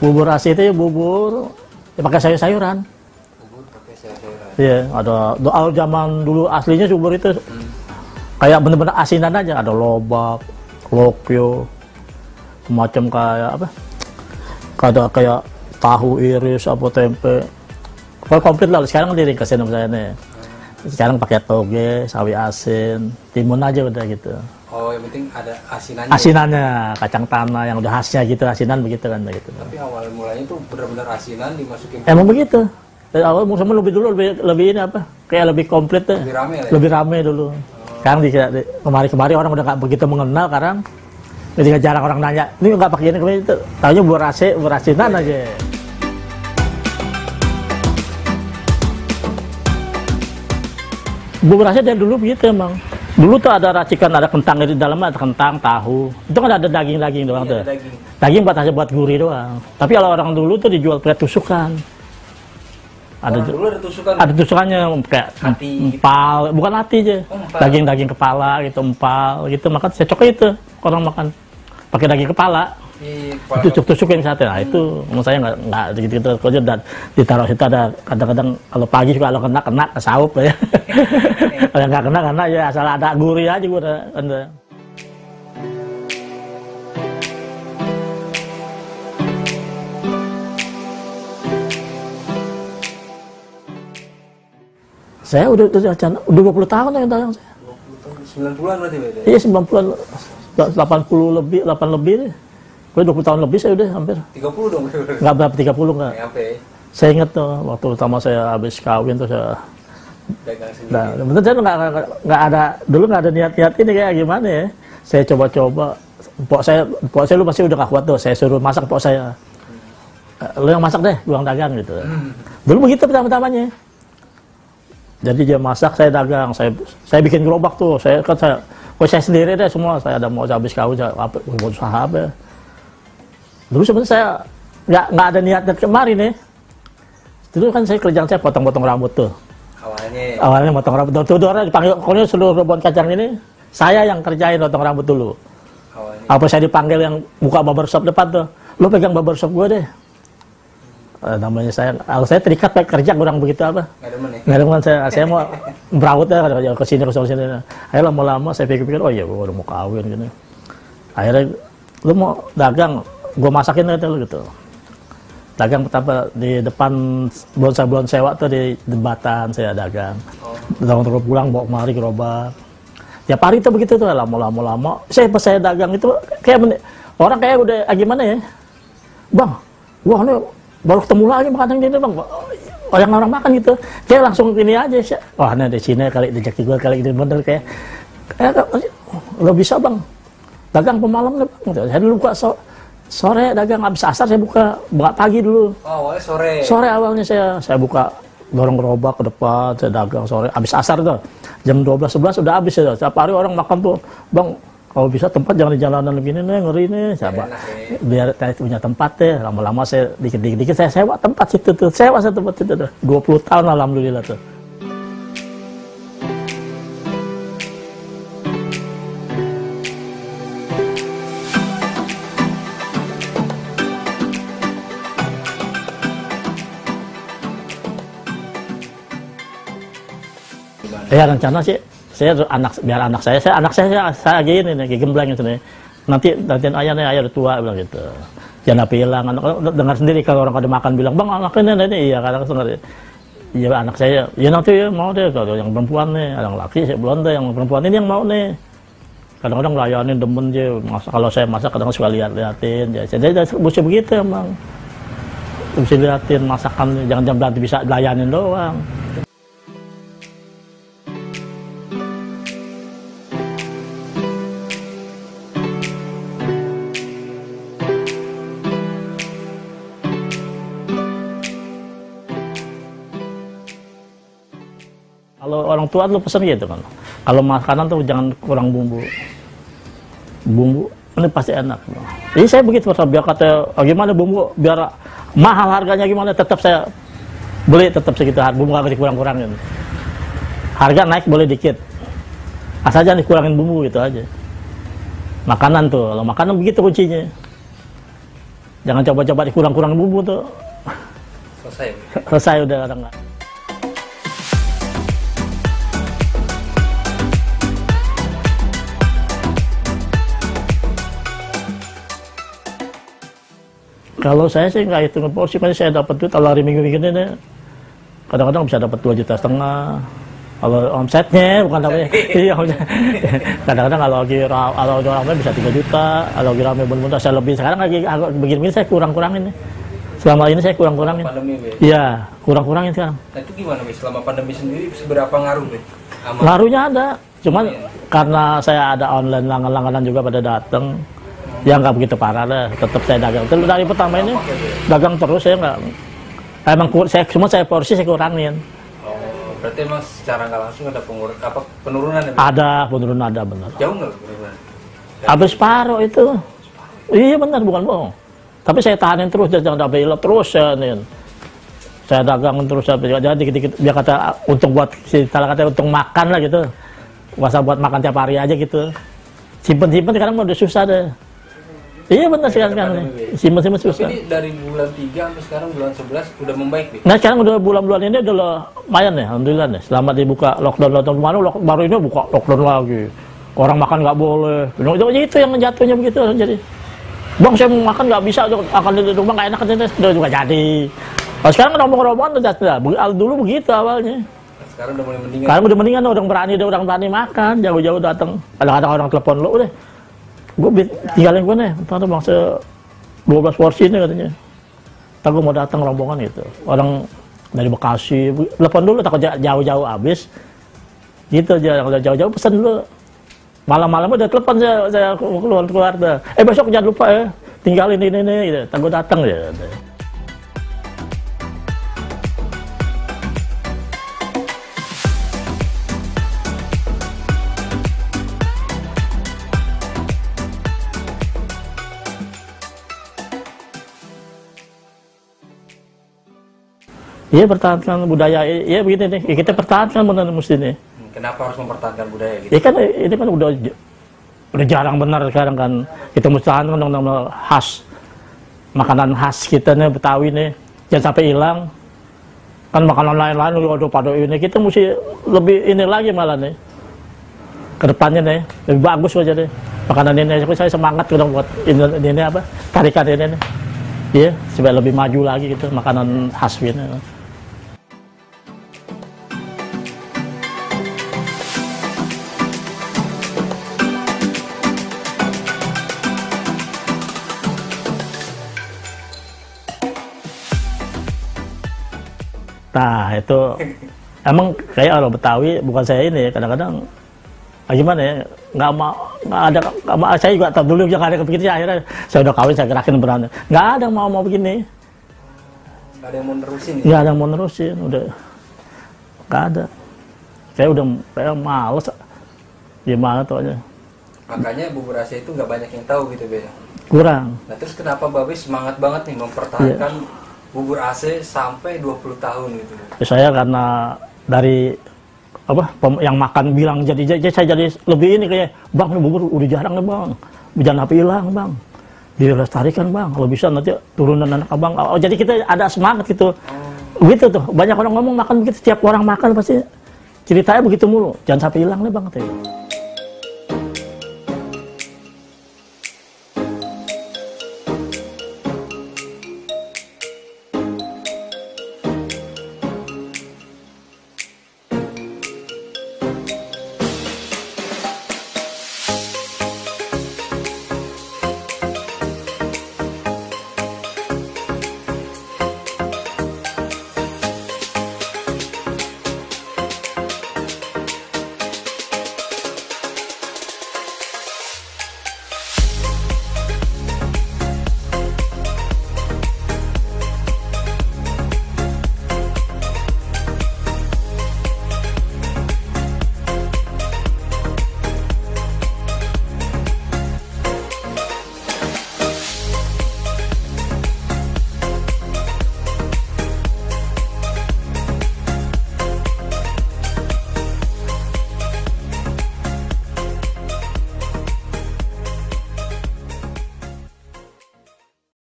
Bubur asi itu ya bubur ya pakai sayur-sayuran. Bubur pakai sayur-sayuran. Iya, ada doa zaman dulu aslinya bubur itu kayak bener-bener asinan aja, ada lobak, lokyo, semacam kayak apa? Ada kayak tahu iris apa tempe. Pokoknya komplit lah. Sekarang diringkesin sama saya nih. Sekarang pakai toge, sawi asin, timun aja udah gitu. Oh, yang penting ada asinannya. Asinannya, kacang tanah yang udah khasnya gitu, asinan begitu kan gitu. Tapi awal mulanya tuh benar-benar asinan dimasukin Emang begitu. Dari awal sama lebih dulu lebih lebih ini apa? Kayak lebih komplit deh. lebih rame ya. Lebih rame dulu. Sekarang di, di- kemari-kemari orang udah nggak begitu mengenal sekarang. Jadi nggak jarang orang nanya, ini nggak pakai ini, kemarin itu. Tahunya buat rase, buat rasinan aja. Bubur rasa dari dulu begitu emang. Dulu tuh ada racikan, ada kentang di dalamnya, ada kentang, tahu. Itu kan ada daging-daging doang Iya, tuh. daging. Daging buat aja buat gurih doang. Tapi kalau orang dulu tuh dijual pakai tusukan. Ada Orang dulu ada tusukan. ada tusukannya kayak Hati. empal, bukan hati aja. Oh, empal. Daging-daging kepala gitu, empal gitu. Makan cocoknya itu orang makan pakai daging kepala. Di kepala Itu tusuk-tusukin sate. Nah, itu menurut saya nggak nggak gitu-gitu aja dan ditaruh situ ada kadang-kadang kalau pagi juga kalau kena kena kesaup ya. kalau nggak kena kena ya asal ada gurih aja udah. udah. Saya udah udah, udah 20 tahun ya dagang saya. 20 tahun, 9 bulan berarti beda. Iya 90-an, 80 lebih, 8 lebih deh. Gue 20 tahun lebih saya udah hampir. 30 dong. Nggak berapa 30 nggak. Nyampe Saya ingat tuh waktu pertama saya habis kawin tuh saya. dagang sendiri. Nah, bener saya nggak nggak- nggak ada dulu nggak ada niat-niat ini kayak gimana ya. Saya coba-coba. Pok saya, pok saya lu pasti udah gak kuat tuh. Saya suruh masak pok saya. "Eh, Lu yang masak deh, gua yang dagang gitu. Dulu begitu pertama-tamanya. Jadi dia masak, saya dagang, saya saya bikin gerobak tuh. Saya kan saya, saya sendiri deh semua. Saya ada mau habis kawin, saya apa, usaha apa. Dulu sebenarnya saya nggak nggak ada niat niat kemarin nih. Dulu kan saya kerjaan saya potong-potong rambut tuh. Awalnya Awalnya potong rambut, tuh, tuh orang dipanggil, pokoknya seluruh rombongan kacang ini, saya yang kerjain potong rambut dulu. awalnya Apa saya dipanggil yang buka barbershop depan tuh, lo pegang barbershop gue deh. Eh, namanya saya, kalau saya terikat pakai kerja kurang begitu apa. nggak demen ya. Nggak kan saya, saya mau berawut ya ke sini ke sini. Akhirnya lama-lama saya pikir-pikir, oh iya gue udah mau kawin gini. Akhirnya lu mau dagang, gue masakin lu gitu. Dagang pertama di depan bonsai belum sewa tuh di jembatan saya dagang. Dagang terus pulang bawa kemari gerobak. Tiap hari tuh begitu tuh lama-lama lama. Saya pas saya dagang itu kayak orang kayak udah ah, gimana ya? Bang, wah ini baru ketemu lagi makan yang ini bang. Oh, yang orang makan gitu, kayak langsung ini aja sih. Wah, ini di sini kali rezeki gue kali ini bener kayak, kayak lo bisa bang, dagang pemalam nih bang. Saya dulu so- sore dagang habis asar saya buka buka pagi dulu. Oh, awalnya sore. Sore awalnya saya saya buka dorong gerobak ke depan, saya dagang sore habis asar tuh. Jam 12 11 udah habis ya. Setiap hari orang makan tuh, "Bang, kalau bisa tempat jangan di jalanan begini nih, ngeri nih." Coba ya. biar saya punya tempat deh. Lama-lama saya dikit-dikit dikit saya sewa tempat situ tuh. Sewa saya tempat situ tuh. 20 tahun alhamdulillah tuh. Ya rencana sih. Saya anak biar anak saya. Saya anak saya saya, saya gini nih kayak gembleng gitu nih. Nanti nanti ayah nih ayah udah tua bilang gitu. Jangan hilang anak dengar sendiri kalau orang kada makan bilang bang anaknya ini, ini. Iya kadang dengar iya anak saya ya nanti ya mau deh kalau yang perempuan nih. Yang laki saya deh yang perempuan ini yang mau nih. Kadang-kadang layanin demen aja kalau saya masak kadang suka lihat liatin ya jadi mesti begitu emang mesti liatin masakan jangan jangan berarti bisa layanin doang orang tua lu pesen gitu kan. Kalau makanan tuh jangan kurang bumbu. Bumbu ini pasti enak. Jadi saya begitu biar kata "Oh, gimana bumbu biar mahal harganya gimana tetap saya beli tetap segitu harga bumbu nggak dikurang-kurangin. Harga naik boleh dikit. Asal jangan dikurangin bumbu gitu aja. Makanan tuh, kalau makanan begitu kuncinya. jangan coba-coba dikurang-kurang bumbu tuh Selesai. Selesai udah orang nggak kalau saya sih nggak hitung porsi kan saya dapat duit kalau hari minggu minggu ini kadang-kadang bisa dapat dua juta setengah kalau omsetnya bukan namanya iya omset. kadang-kadang kalau lagi kalau lagi rame bisa 3 juta kalau lagi rame bener-bener saya lebih sekarang lagi agak begini saya kurang-kurangin nih selama ini saya kurang-kurangin Pandemi. Iya, kurang-kurangin sekarang. Nah itu gimana, Be? Selama pandemi sendiri seberapa ngaruh, Be? Sama Ngaruhnya ada, cuman Iya. karena saya ada online langganan-langganan juga pada datang, ya nggak begitu parah lah. Tetap saya dagang. Terus dari pertama ini dagang terus saya nggak. Emang saya semua saya porsi saya kurangin. Oh, berarti emang secara nggak langsung ada pengur apa penurunan ya? Ada penurunan ada benar. Jauh nggak penurunan? Habis paruh itu. Iya benar bukan bohong. Tapi saya tahanin terus jangan sampai hilang terus saya nih. Saya dagang terus sampai jadi dikit-dikit biar kata untuk buat si salah kata untuk makan lah gitu. Masa buat makan tiap hari aja gitu. Simpen-simpen sekarang udah susah deh. Iya benar sekarang sekarang nih. Simpen-simpen Tapi susah. ini dari bulan 3 sampai sekarang bulan 11 udah membaik, Be? Nah sekarang udah bulan-bulan ini udah lumayan nih, alhamdulillah nih. Selama dibuka lockdown lockdown kemarin, lock- baru ini buka lockdown lagi. Orang makan nggak boleh. Itu, itu yang jatuhnya begitu jadi. Bang saya mau makan nggak bisa, akan di rumah nggak enak ini udah juga jadi. Kalau sekarang ngomong-ngomong udah jatuh. Dulu begitu awalnya. Nah, sekarang udah mulai mendingan. Sekarang udah mendingan udah berani, udah orang berani makan, jauh-jauh datang. Kadang-kadang orang telepon lo udah, gue tinggalin gue nih, tante bang se 12 porsi nih katanya. Tak gue mau datang rombongan gitu. Orang dari Bekasi, telepon dulu takut ja- jauh-jauh habis. Gitu aja, kalau jauh-jauh pesan dulu. Malam-malam udah telepon saya, saya keluar keluar dah. Eh besok jangan lupa ya, tinggalin ini ini, gitu. Gue datang ya. Iya pertahankan budaya, iya begini nih, kita pertahankan benar mesti nih. Kenapa harus mempertahankan budaya gitu? Ya kan ini kan udah udah jarang benar sekarang kan. Kita mustahil kan nama khas. Makanan khas kita nih Betawi nih. Jangan sampai hilang. Kan makanan lain-lain udah pada ini. Kita mesti lebih ini lagi malah nih. Ke depannya nih lebih bagus aja deh makanan ini saya semangat gitu buat ini, ini apa? Tarikan ini nih. Iya, supaya lebih maju lagi gitu makanan khas ini. Nah itu emang kayak orang Betawi bukan saya ini kadang-kadang ah, gimana ya? Nggak mau nggak ada nggak mau, saya juga tahu dulu yang ada kepikirnya akhirnya saya udah kawin saya gerakin berani. Nggak ada yang mau mau begini. Gak ada yang mau nerusin ya? nggak ada yang mau nerusin udah. Nggak ada. Saya udah saya males. Gimana tuh aja? Makanya bubur Asia itu nggak banyak yang tahu gitu, Be. kurang. Nah terus kenapa Babe semangat banget nih mempertahankan Iya. Bubur AC sampai 20 tahun gitu? Ya, saya karena dari apa yang makan bilang jadi jadi saya jadi lebih ini kayak bang ini bubur udah jarang nih bang. Jangan apa hilang bang. Dilestarikan bang. Kalau bisa nanti turunan anak abang. Oh, jadi kita ada semangat gitu. Gitu tuh. Banyak orang ngomong makan begitu setiap orang makan pasti ceritanya begitu mulu. Jangan sampai hilang nih bang katanya.